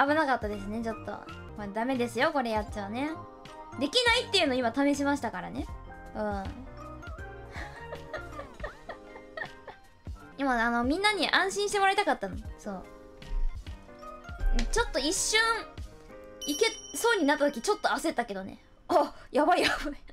危なかったですねちょっと。まあダメですよこれやっちゃうね。できないっていうの今試しましたからね。うん。今あのみんなに安心してもらいたかったの。そう。ちょっと一瞬いけそうになった時ちょっと焦ったけどね。あやばいやばい。